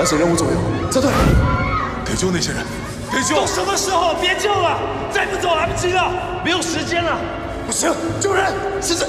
完成任务，左右撤退，得救那些人，得救！都什么时候？别救了，再不走来不及了，没有时间了！不行，救人！现在。